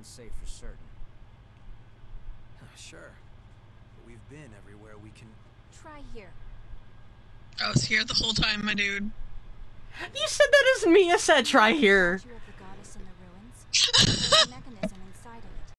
can say for certain. sure. But we've been everywhere we can. Try here. I was here the whole time, my dude. You said that as Mia said, try here. You have the goddess in the ruins.